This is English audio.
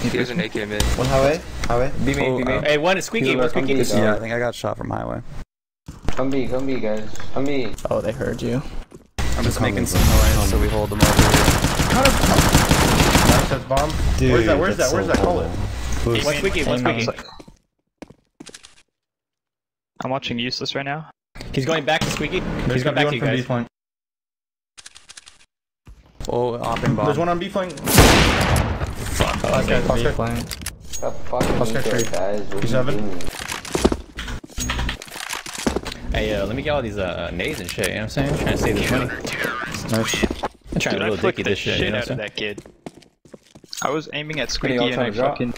Here's an AK mid. One highway. Highway. B main, Oh, B main. uh, Hey, one is squeaky, one squeaky. I'm Yeah, I think I got shot from highway. Come B, come B, guys. Come B. Oh, they heard you. I'm just making some noise so we hold them over here. Nice, that's bomb. Dude, Where's that? Where's that? Where's so that? Call it. cool. One squeaky, one squeaky. I'm watching useless right now. He's going back to squeaky. There's He's going back to you from B guys. flank. Oh, hopping bomb. There's one on B flank. Last guy, last guy. flank. Let's me get guys. He's seven. Hey, uh, let me get all these uh, nades and shit, you know what I'm saying? I'm trying to save this money. Nice. I'm trying Dude, to I little dicky the this shit, shit you know out what of I'm that kid. I was aiming at Squeaky and I trying drop. fucking